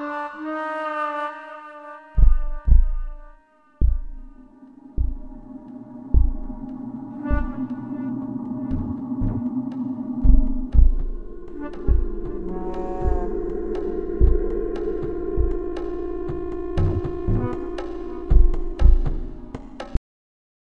Uh-huh.